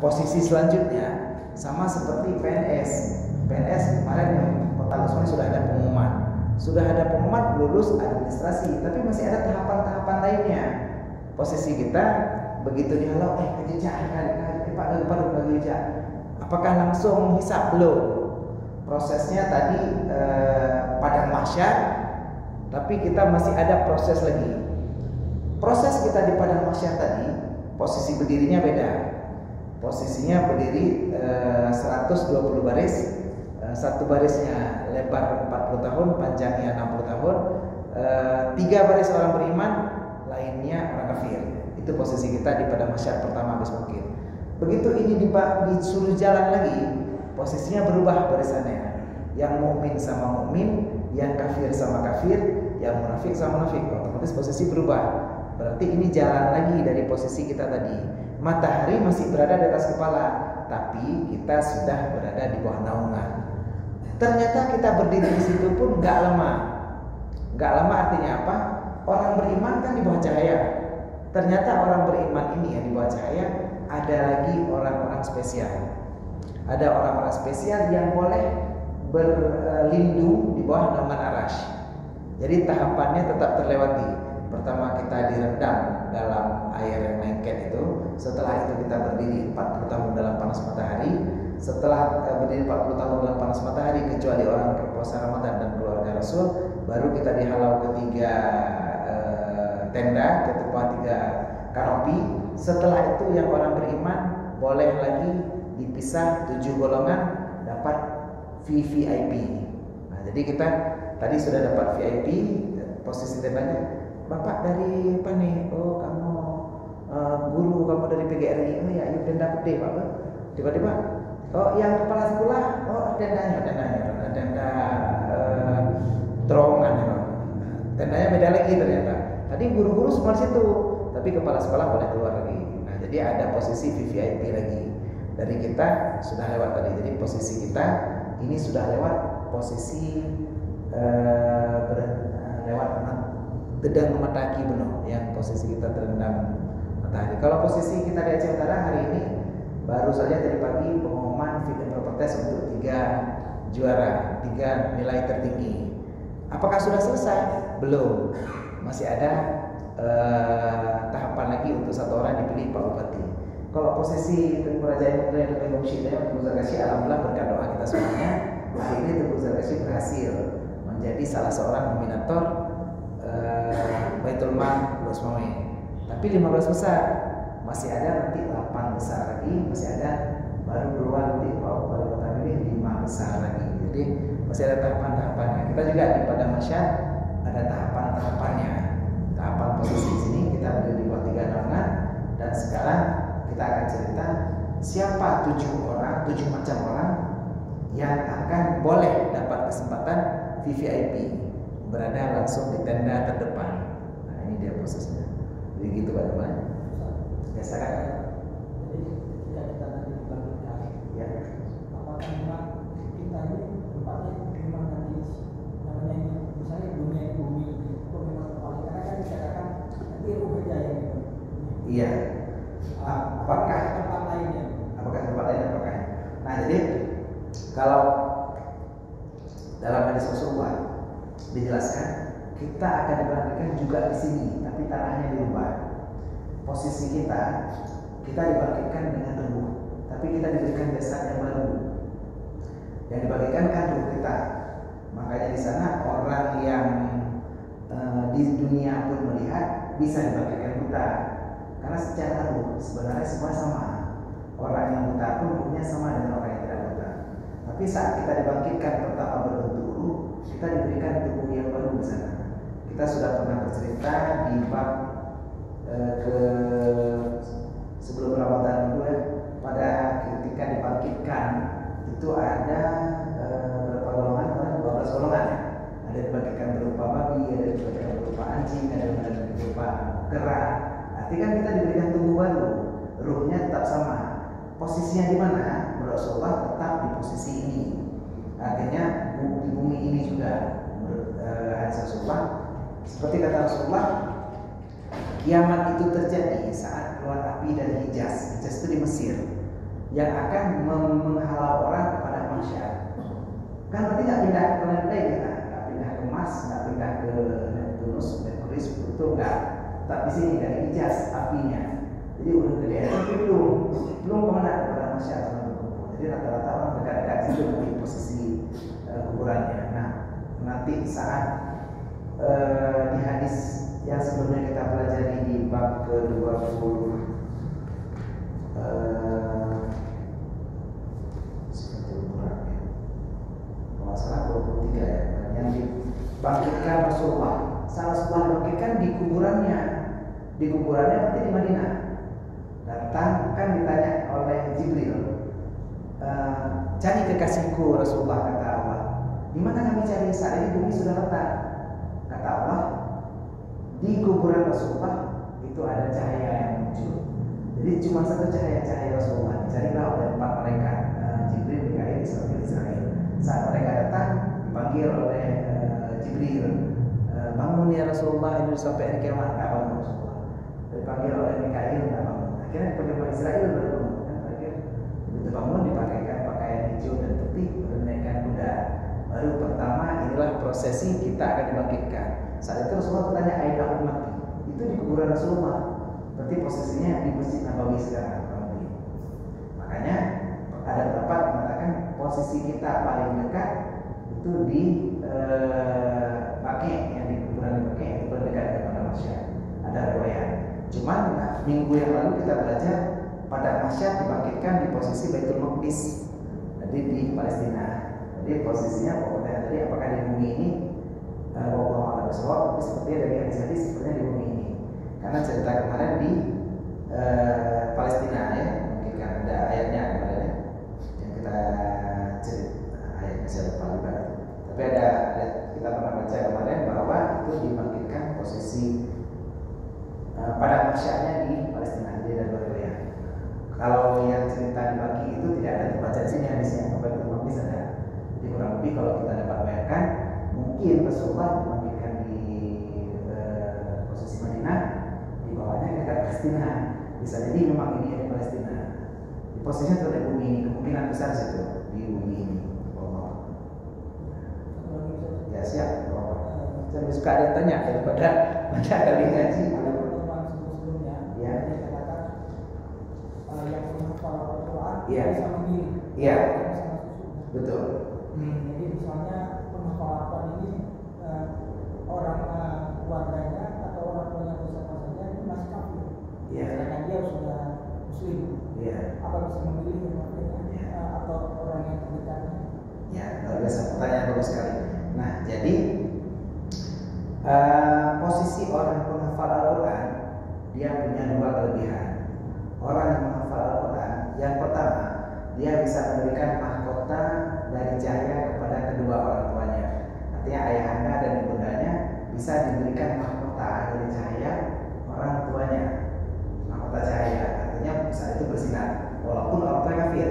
posisi selanjutnya sama seperti PNS. PNS kemarin yang Pak sudah ada pengumuman. Sudah ada pengumuman lulus administrasi, tapi masih ada tahapan-tahapan lainnya. Posisi kita begitu dihalau, eh ke jejak, ke Pak Pak jejak. Apakah langsung hisap belum? Prosesnya tadi eh, padang mahsyar, tapi kita masih ada proses lagi. Proses kita di padang mahsyar tadi, posisi berdirinya beda. Posisinya berdiri eh, 120 baris, eh, satu barisnya lebar 40 tahun, panjangnya 60 tahun. Eh, tiga baris orang beriman, lainnya orang kafir. Itu posisi kita di padang mahsyar pertama habis mungkin. Begitu ini disuruh jalan lagi, posisinya berubah barisannya. Yang mukmin sama mukmin, yang kafir sama kafir, yang munafik sama munafik. Otomatis posisi berubah. Berarti ini jalan lagi dari posisi kita tadi. Matahari masih berada di atas kepala, tapi kita sudah berada di bawah naungan. Ternyata kita berdiri di situ pun nggak lama. Nggak lama artinya apa? Orang beriman kan di bawah cahaya. Ternyata orang beriman ini yang di bawah cahaya ada lagi orang-orang spesial. Ada orang-orang spesial yang boleh berlindung di bawah naungan arash. Jadi tahapannya tetap terlewati. Pertama kita direndam dalam air yang lengket itu setelah itu kita berdiri 40 tahun dalam panas matahari. Setelah uh, berdiri 40 tahun dalam panas matahari kecuali orang berpuasa Ramadan dan keluarga Rasul baru kita dihalau ketiga uh, tenda ketupat tiga kanopi setelah itu yang orang beriman boleh lagi dipisah tujuh golongan dapat VVIP nah jadi kita tadi sudah dapat VIP posisi tendanya Bapak dari apa nih? Oh kamu uh, guru kamu dari PGRI. Oh ya, yuk tenda putih Pak. Tiba-tiba, oh yang kepala sekolah, oh tendanya, tendanya, tenda uh, terowongan ya Tendanya beda lagi ternyata. Tadi guru-guru semua situ, tapi kepala sekolah boleh keluar lagi. Nah, jadi ada posisi VVIP lagi. Dari kita sudah lewat tadi. Jadi posisi kita ini sudah lewat posisi uh, ber, uh, lewat Gedang Mataki Beno yang posisi kita terendam matahari. Kalau posisi kita di Aceh Utara hari ini baru saja tadi pagi pengumuman fit and proper test untuk tiga juara, tiga nilai tertinggi. Apakah sudah selesai? Belum. Masih ada uh, tahapan lagi untuk satu orang dipilih Pak Bupati. Kalau posisi Tengku Raja yang dan Tengku Syidaya, Tengku Zarkasi, Alhamdulillah berkat doa kita semuanya, hari ini Tengku berhasil menjadi salah seorang nominator Baitul Mal Luas Tapi 15 besar masih ada nanti 8 besar lagi, masih ada baru keluar nanti Pak Wali Kota ini 5 besar lagi. Jadi masih ada tahapan-tahapannya. Kita juga di pada masyarakat ada tahapan-tahapannya. Tahapan posisi di sini kita berada di bawah tiga naungan dan sekarang kita akan cerita siapa tujuh orang, tujuh macam orang yang akan boleh dapat kesempatan VVIP berada langsung di tenda terdepan. Ini dia prosesnya. Jadi gitu Pak Depan. Ya silakan. Jadi ketika kita nanti Ya. apakah memang kita ini tempatnya memang nanti namanya ini misalnya dunia ini bumi itu memang tempatnya karena kan dikatakan nanti ruh kerja yang itu. Iya. Apakah tempat lainnya? apakah tempat lain apakah? Nah jadi kalau dalam hadis Rasulullah dijelaskan kita akan dibangkitkan juga di sini tapi tanahnya dirubah posisi kita kita dibangkitkan dengan tubuh tapi kita diberikan jasad yang baru. Yang dibangkitkan kan tubuh kita. Makanya di sana orang yang e, di dunia pun melihat bisa dibangkitkan buta. Karena secara ruh sebenarnya semua sama. Orang yang buta pun ruhnya sama dengan orang yang tidak buta. Tapi saat kita dibangkitkan pertama berbentuk kita diberikan tubuh yang baru di sana. Kita sudah pernah bercerita di bab e, ke sebelum Ramadan dulu ya, pada ketika dibangkitkan itu ada e, berapa golongan? Ada 12 golongan ya. Ada dibangkitkan berupa babi, ada dibangkitkan berupa anjing, ada dibangkitkan berupa kera. Artinya kan kita diberikan tubuh baru, ruhnya tetap sama. Posisinya di mana? Menurut Rasulullah tetap di posisi ini. Artinya di bumi ini juga hadis Rasulullah seperti kata Rasulullah kiamat itu terjadi saat keluar api dari Hijaz Hijaz itu di Mesir yang akan menghalau orang kepada masyarakat. Kan berarti nggak pindah ke lain kita, nggak pindah ke Mars, nggak pindah ke Neptunus, Merkurius, Pluto nggak. Tapi sini dari ijaz apinya. Jadi udah gede tapi belum belum ke mana kepada masyarakat. Jadi rata-rata orang dekat-dekat situ di posisi uh, kuburannya. Nah nanti saat uh, di hadis yang sebelumnya kita pelajari di bab ke-20 uh, masalah 23 ya. Yang Rasulullah. Salah Rasulullah dibangkitkan di kuburannya. Di kuburannya berarti di Madinah. Datang kan ditanya oleh Jibril e, cari kekasihku Rasulullah kata Allah. Di mana kami cari? Saat ini bumi sudah rata kata Allah di kuburan Rasulullah itu ada cahaya yang muncul. Jadi cuma satu cahaya cahaya Rasulullah. Dicarilah oleh empat mereka uh, Jibril, Mikail, Israfil, Israel. Saat mereka datang dipanggil oleh uh, Jibril uh, bangun ya Rasulullah ini sampai hari kiamat Rasulullah? Dipanggil oleh Mikail bangun akhirnya dipanggil oleh Israel baru bangun kan terakhir begitu bangun dipakaikan pakaian hijau dan putih baru naikkan kuda baru pertama inilah prosesi kita akan dibangkitkan. Saat itu Rasulullah bertanya ayat umat itu di kuburan Rasulullah. Berarti posisinya di masjid Nabawi sekarang makanya ada beberapa mengatakan posisi kita paling dekat itu di eh, yang di kuburan Bake itu paling dekat kepada masyarakat. Ada riwayat. Cuman nah, minggu yang lalu kita belajar pada masyarakat dibangkitkan di posisi Baitul Maqdis jadi di Palestina. Jadi posisinya tadi apakah di bumi ini Allah alam tapi sepertinya dari hadis-hadis sepertinya di bumi ini. Karena cerita kemarin di uh, Palestina ya mungkin kan ada ayatnya kemarin ya yang kita cerita ayatnya saya lupa juga. Tapi ada, ada kita pernah baca kemarin bahwa itu dibangkitkan posisi uh, pada masyarakat di Palestina ada dua ya kalau yang cerita dibagi itu tidak ada terbaca di sini hadisnya apa itu? Bisa ada jadi kurang lebih kalau kita dapat bayangkan mungkin Rasulullah dibangkitkan di uh, posisi Madinah di bawahnya kita Palestina. Bisa jadi memang ini di Palestina. Di posisinya itu ada bumi ini kemungkinan besar situ di bumi ini. Allah ya siap. Allah saya lebih suka ada yang tanya daripada baca kali ngaji. Ada Ya. Iya. Iya. betul Hmm, jadi misalnya penghafal Al-Quran ini eh, orang eh, keluarganya atau orang tuanya atau siapa saja itu masih kafir. Iya. Sedangkan dia sudah muslim. Iya. Apa bisa memilih eh, atau orang yang terdekatnya? Ya, biasa. Pertanyaan bagus sekali. Nah, jadi eh, posisi orang penghafal Al-Quran dia punya dua kelebihan. Orang yang menghafal Al-Quran, yang pertama dia bisa memberikan mahkota dari cahaya kepada kedua orang tuanya. Artinya ayahanda dan ibundanya bisa diberikan mahkota dari cahaya orang tuanya. Mahkota cahaya artinya saat itu bersinar walaupun orang tua kafir.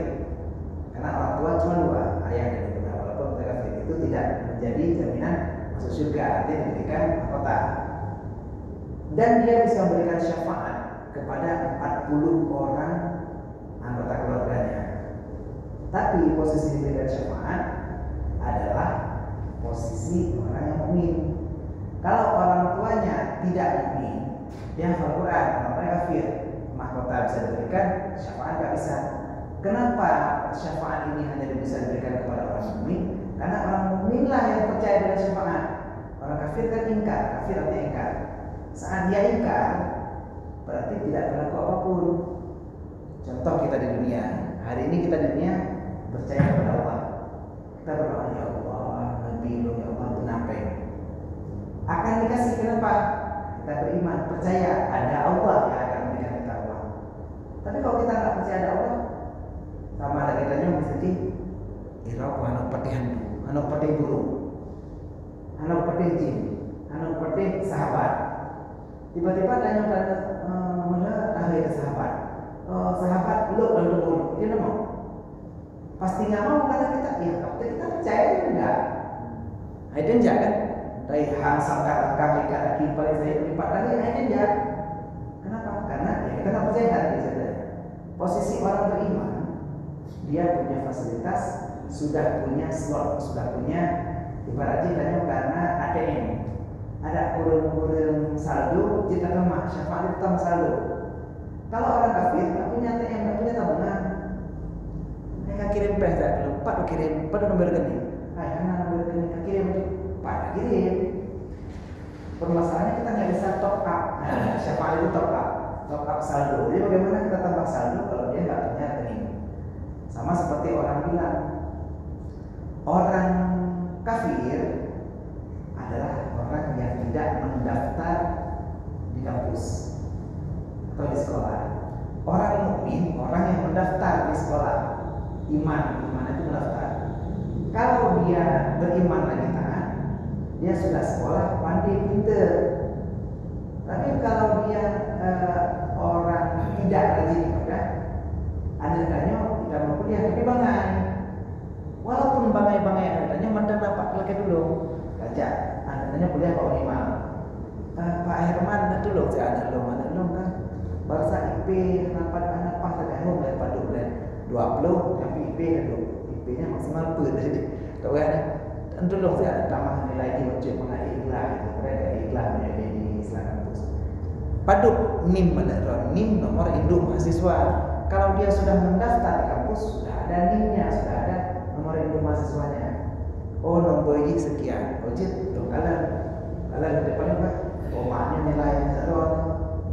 Karena orang tua cuma dua, ayah dan ibunda. Walaupun mereka kafir itu tidak menjadi jaminan masuk surga, artinya diberikan mahkota. Dan dia bisa memberikan syafaat kepada 40 orang anggota keluarganya. Tapi posisi diberikan syafaat adalah posisi orang yang mukmin. Kalau orang tuanya tidak mukmin, dia hafal Quran, orang kafir, mahkota bisa diberikan, syafaat nggak bisa. Kenapa syafaat ini hanya bisa diberikan kepada orang mukmin? Karena orang mukmin lah yang percaya dengan syafaat. Orang kafir kan ingkar, kafir artinya ingkar. Saat dia ingkar, berarti tidak berlaku apa pun. Contoh kita di dunia, hari ini kita di dunia percaya kepada Allah. Kita berdoa ya Allah, Nabi ya Allah benapeng. Akan dikasih kenapa? Kita beriman, percaya ada Allah yang akan memberikan kita Allah. Tapi kalau kita nggak percaya ada Allah, sama ada kitanya mesti irau anak pati handu, anak pati guru, anak pati jin, anak pati sahabat. Tiba-tiba ada yang mana ahli sahabat. Oh, sahabat lu dan lu dia mau. Pasti nggak mau kata kita, ya tapi kita percaya kan enggak. Ada enggak kan? Dari hang sangka kami kata kipai saya lipat lagi ada enggak? Kenapa? Karena ya kita nggak percaya hati saja. Posisi orang beriman dia punya fasilitas, sudah punya slot, sudah punya ibaratnya tanya karena ATM. Ada kurung-kurung saldo, kita rumah, syafaat itu tambah saldo. Kalau orang kafir nggak punya ATM, nggak punya tabungan, mereka kirim pes dulu, Pak kirim, Pak nomor gini, ah karena nomor gini, kirim, Pak kirim. Permasalahannya kita nggak bisa top up, nah, syafaat itu top up, top up saldo. Jadi bagaimana kita tambah saldo kalau dia nggak punya rekening? Sama seperti orang bilang, orang kafir adalah orang yang tidak mendaftar di kampus atau di sekolah. Orang mukmin, orang yang mendaftar di sekolah, iman, iman itu mendaftar. Kalau dia beriman lagi taat, dia sudah sekolah, pandai, pinter. Tapi kalau dia uh, tidak rajin ibadah, ada tidak mau kuliah tapi bangai walaupun bangai-bangai adanya mantan dapat lagi dulu. Baca adanya kuliah Unima uh, Pak Herman dah dulu. Saya anak lo mana lo kan bahasa IP dapat anak? Pas ada home dari padu dan 20 tapi IP ada IP nya maksimal pun jadi tahu kan dan dulu saya tambah nilai di macam mengenai iklan itu mereka iklan menjadi padu NIM mana NIM nomor induk mahasiswa kalau dia sudah mendaftar di kampus sudah ada NIM-nya, sudah ada nomor induk mahasiswanya. Oh nomor ini sekian, ojek oh, tuh kalian kalian di depan apa? Oh maknya nilai seron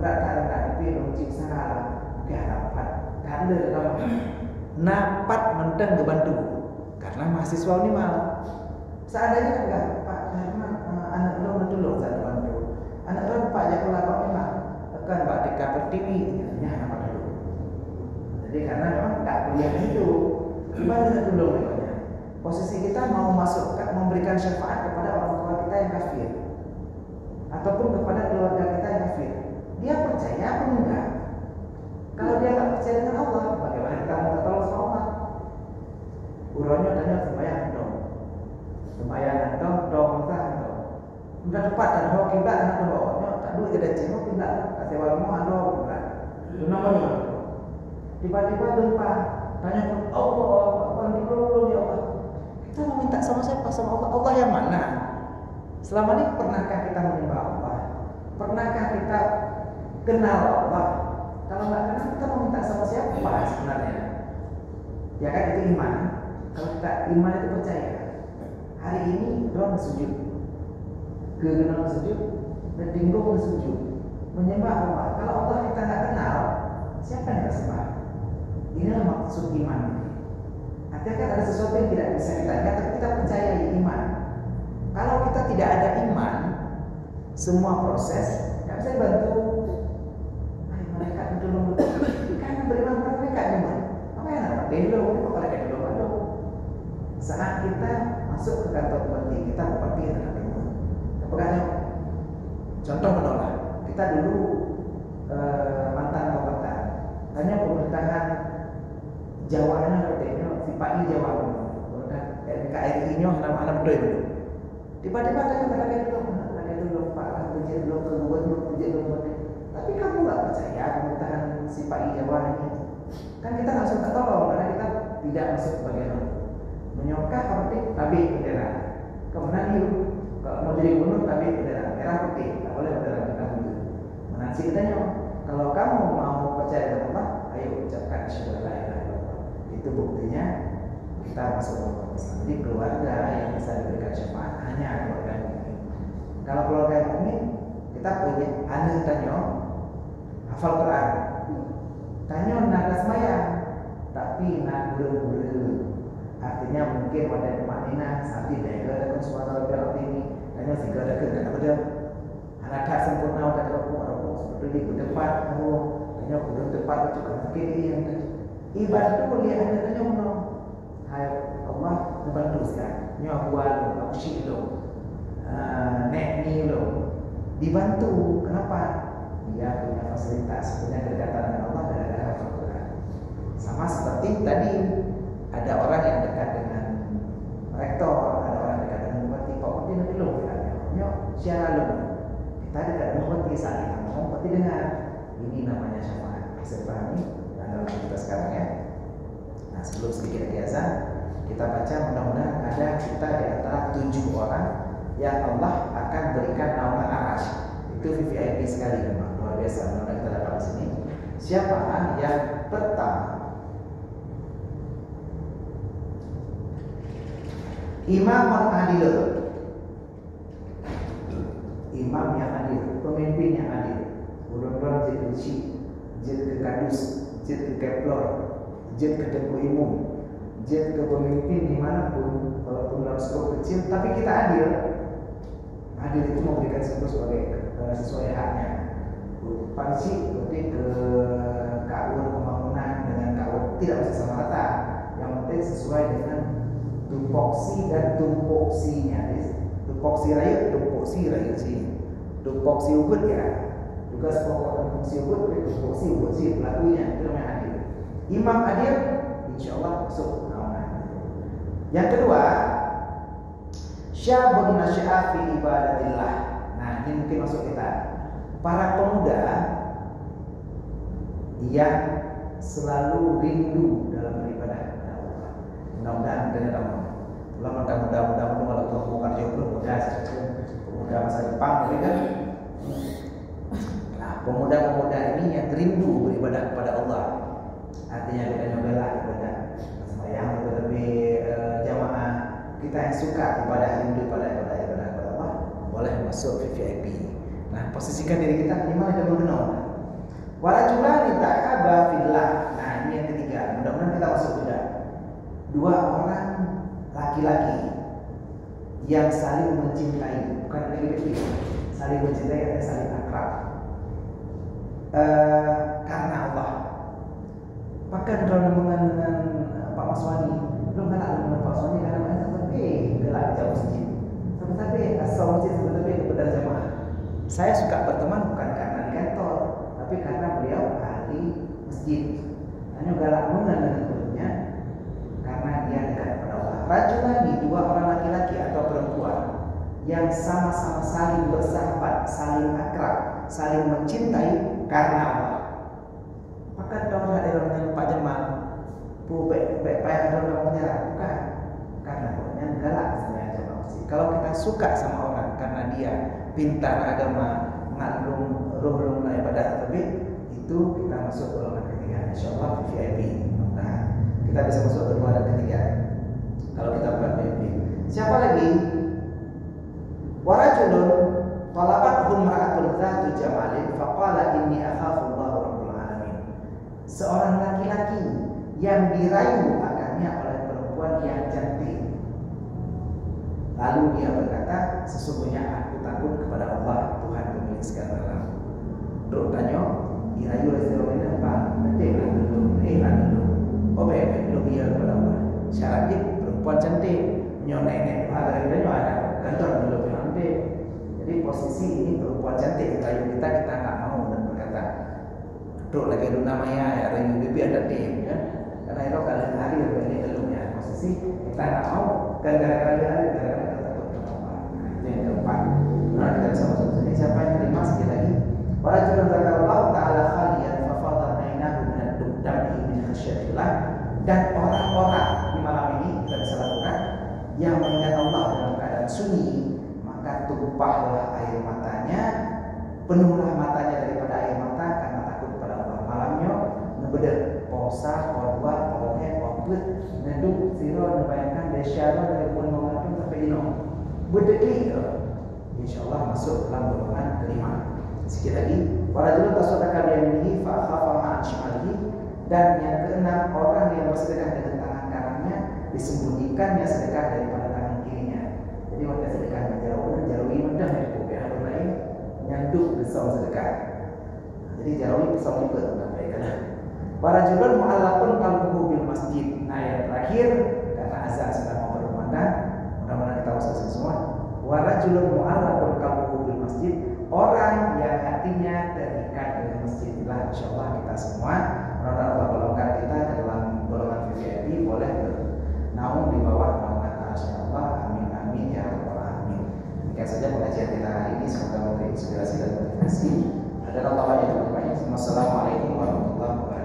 berat tak tapi ojek salah. Oke dapat, kan ada dalam napat menteng ke Bandung karena mahasiswa ini mal. Seadanya enggak Pak Herman uh, anak lo mentulung satu Bandung. Anak lo Pak Pertiwi, ya nama jadi karena memang tak kuliah itu ibadah dulu memangnya. Posisi kita mau masuk memberikan syafaat kepada orang tua kita yang kafir ataupun kepada keluarga kita yang kafir. Dia percaya apa enggak? Kalau dia tak percaya dengan Allah, bagaimana kita mau tolong sama Allah? Uronya tanya sembahyang dong. Sembahyang dong, dong sah dong. Udah tepat dan ho kiblat anak dong. Duit kita cengok kiblat. Kasih wamu ado kiblat. Itu namanya tiba-tiba gempa tanya Allah bantu dulu ya Allah kita mau minta sama siapa? Sama Allah Allah yang mana? Selama ini pernahkah kita menyembah Allah? Pernahkah kita kenal Allah? Kalau nggak kenal kita mau minta sama siapa sebenarnya? Ya kan itu iman. Kalau kita iman itu percaya. Hari ini doang sujud. Kenal sujud dan tinggal sujud menyembah Allah kalau Allah kita nggak kenal siapa yang kita sembah Inilah maksud iman. Artinya kan ada sesuatu yang tidak bisa kita lihat, tapi kita percaya iman. Kalau kita tidak ada iman, semua proses tidak bisa dibantu. Ay, mereka dulu kan beriman mereka iman. Apa yang ada? Delo, apa mereka dulu Saat kita masuk ke kantor bupati, kita bupati yang ada iman. Apakah contoh menolak? Kita dulu eh, mantan kabupaten, hanya pemerintahan Jawa nya katanya sifat ini Jawa NKRI nya nama anak betul tiba-tiba ada yang berada dulu ada dulu Pak? Puji dulu ke gubernur puji dulu tapi kamu nggak percaya pemerintahan sifat Jawa ini. Kan kita nggak suka tolong karena kita tidak masuk bagian itu menyokah seperti tapi bendera. Kemudian yuk kalau mau jadi gubernur tapi bendera. Merah putih nggak boleh bendera merah putih kita kalau kamu mau percaya dengan Allah ayo ucapkan syahadat itu buktinya kita masuk kelompok Islam. Jadi keluarga yang bisa diberikan syafaat hanya keluarga mukmin. Kalau keluarga mukmin kita punya anak tanya hafal Quran. Tanya nak semaya tapi nak guru-guru. Artinya mungkin pada maknina sampai daerah ada suara lebih ini tanya segera ke kata ada anak tak sempurna udah rokok rokok seperti di depan oh tanya udah tepat kan mungkin yang ibadah kuliah ada tanya hai Allah membantu nyawa aku sih lo ah, nek ni lo dibantu kenapa dia punya fasilitas punya kedekatan dengan Allah dan ada Al-Quran sama seperti tadi ada orang yang dekat dengan rektor ada orang dekat dengan bupati bupati nanti lo nyok siapa lo kita dekat dengan bupati saling ngomong bupati dengar ini namanya syafaat bisa dipahami dalam kita sekarang ya. Nah, sebelum sedikit azan kita baca mudah-mudahan ada kita di antara tujuh orang yang Allah akan berikan naungan arash. Itu VVIP sekali memang luar biasa mudah kita dapat di sini. Siapa yang pertama? Imam adil. Imam yang adil Pemimpin yang adil. Mudah-mudahan jadi uci Jet ke kadus Jet ke keplor Jet ke tengku imum Jet ke pemimpin di mana pun Walaupun dalam skop kecil Tapi kita adil. Adil itu memberikan sesuatu sebagai uh, Sesuai haknya. Pansi berarti ke kaur pembangunan Dengan kaur tidak bisa sama rata. Yang penting sesuai dengan tupoksi dan tupoksinya. Tupoksi raya tupoksi raya sini tupoksi ugut ya. Juga pokok dan tupoksi tapi tupoksi ugut sih pelakunya. Itu namanya imam adil insya Allah masuk yang kedua syabun nasya'a fi ibadatillah. Nah ini mungkin masuk kita. Para pemuda yang selalu rindu dalam beribadah mudah-mudahan kita tahu ulama mudah mudah-mudahan kalau tuh bukan jomblo muda pemuda masa depan gitu kan? Nah pemuda-pemuda ini yang rindu beribadah suka ibadah rindu pada ibadah ibadah kepada Allah boleh masuk VIP nah posisikan diri kita minimal ada mengenal Warajulani ta'aba fillah. Nah ini yang ketiga. Mudah-mudahan kita masuk juga. Dua orang laki-laki yang saling mencintai, bukan lagi saling mencintai atau saling akrab. Uh, karena Allah. Bahkan kalau dengan dengan Pak Maswani, belum kenal dengan Pak Maswani karena mana sampai gelap jauh masjid, sampai asal masjid sampai kepada jamaah. Saya suka berteman bukan karena di kantor, tapi karena beliau ahli masjid. Hanya galak dengan gurunya karena dia dekat kepada Allah. Rajulani dua orang laki-laki atau perempuan yang sama-sama saling bersahabat, saling akrab, saling mencintai karena Allah. Maka dong ada orang Pak Jamal, bu baik baik ada orang menyerah bukan karena yang galak sebenarnya Kalau kita suka sama orang karena dia pintar agama, ngandung roh roh ibadah tapi itu kita masuk golongan ketiga, insya Allah VIP. Nah, kita bisa masuk kedua dan ketiga. Kalau kita bukan VIP. Siapa lagi? Warajulun talabat humra'atun zatu jamalin faqala inni akhafu Allah rabbul alamin. Seorang laki-laki yang dirayu akannya oleh perempuan yang cantik. Lalu dia berkata, sesungguhnya takut kepada Allah Tuhan pemilik segala alam. Dok tanya, dirayu oleh seorang apa? Nanti lah dulu, eh lah dulu. Oh baik, dulu dia kepada Allah. Syaratnya perempuan cantik, nek ada ada ada kantor dulu nanti. Jadi posisi ini perempuan cantik kita kita kita nggak mau dan berkata, dok lagi lu namanya ya rayu bibi ada tim ya. Karena itu kalian hari ini belumnya posisi kita nggak mau gara-gara kalian gara-gara kita takut kepada Allah. Nah, itu yang keempat. Nah kita bisa masuk sini siapa yang terima sekali lagi? Warajulun zakarallahu ta'ala khaliyan fafadat ainahu min ad-dam'i min khasyatillah dan orang-orang di malam ini kita bisa lakukan yang mengingat Allah dalam keadaan sunyi maka tumpahlah air matanya penuhlah matanya daripada air mata karena takut kepada Allah malamnya. Ngebeder posa kodwa kodhe koput neduk siro nebayangkan desyara dari pun sampai ino. Bedeki insya Allah masuk dalam golongan kelima. Sekali lagi, warajulun tasaddaqa bi yaminihi fa akhafa ma'an shimalihi dan yang keenam orang yang bersedekah dengan disembunyikannya sedekah daripada tangan kirinya. Jadi waktu sedekah menjauh jauhi mudah, ya bu. Yang lain nyantuk bersama sedekah. Jadi jauhi pisau juga karena para jual mu'allakun kalbuhu bil masjid. Nah yang terakhir karena azan sudah mau berkumandang mudah-mudahan kita usahakan semua. Warajulun mu'allakun kalbuhu bil masjid orang yang hatinya terikat dengan masjid. Lah insya Allah kita semua orang-orang Allah kita dalam golongan VIP boleh naung di bawah naungan arasnya Allah amin amin ya rabbal alamin. Demikian saja pengajian kita hari ini. Semoga memberi inspirasi dan motivasi. Ada Allah yang lebih baik wassalamualaikum warahmatullahi wabarakatuh.